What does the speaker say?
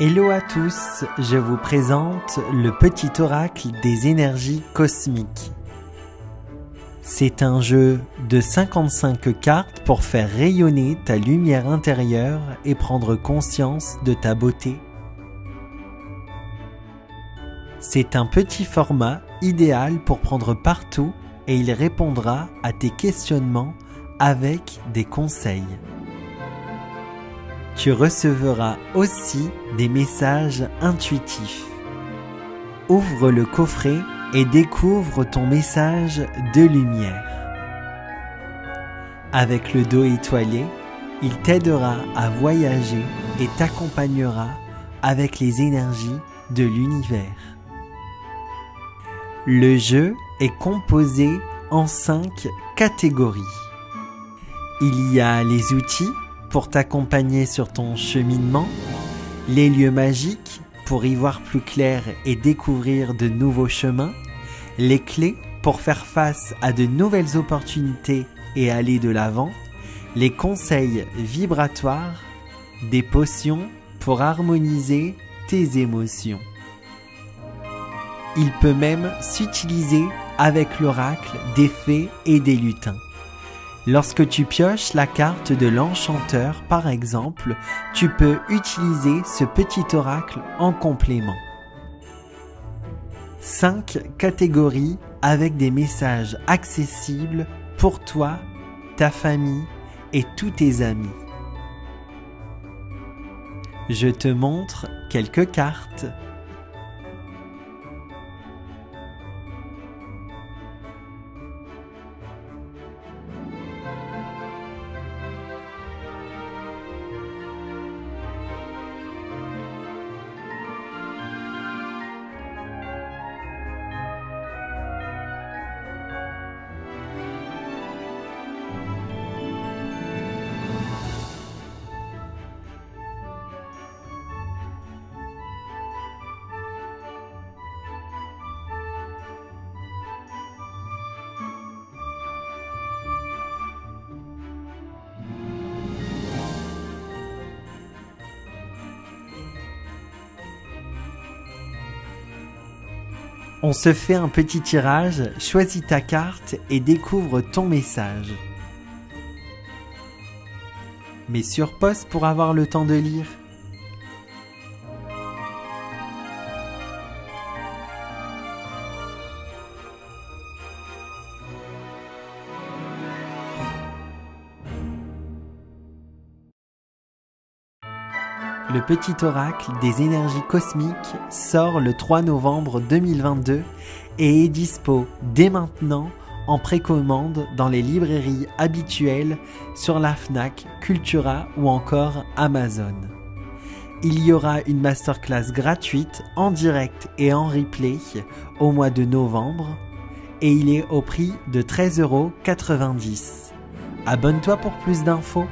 Hello à tous, je vous présente le petit oracle des énergies cosmiques. C'est un jeu de 55 cartes pour faire rayonner ta lumière intérieure et prendre conscience de ta beauté. C'est un petit format idéal pour prendre partout et il répondra à tes questionnements avec des conseils. Tu recevras aussi des messages intuitifs. Ouvre le coffret et découvre ton message de lumière. Avec le dos étoilé, il t'aidera à voyager et t'accompagnera avec les énergies de l'univers. Le jeu est composé en cinq catégories. Il y a les outils pour t'accompagner sur ton cheminement, les lieux magiques pour y voir plus clair et découvrir de nouveaux chemins, les clés pour faire face à de nouvelles opportunités et aller de l'avant, les conseils vibratoires, des potions pour harmoniser tes émotions. Il peut même s'utiliser avec l'oracle des fées et des lutins. Lorsque tu pioches la carte de l'enchanteur, par exemple, tu peux utiliser ce petit oracle en complément. 5 catégories avec des messages accessibles pour toi, ta famille et tous tes amis. Je te montre quelques cartes. On se fait un petit tirage, choisis ta carte et découvre ton message. Mets sur pause pour avoir le temps de lire. Le petit oracle des énergies cosmiques sort le 3 novembre 2022 et est dispo dès maintenant en précommande dans les librairies habituelles sur la FNAC, Cultura ou encore Amazon. Il y aura une masterclass gratuite en direct et en replay au mois de novembre et il est au prix de 13,90€. Abonne-toi pour plus d'infos.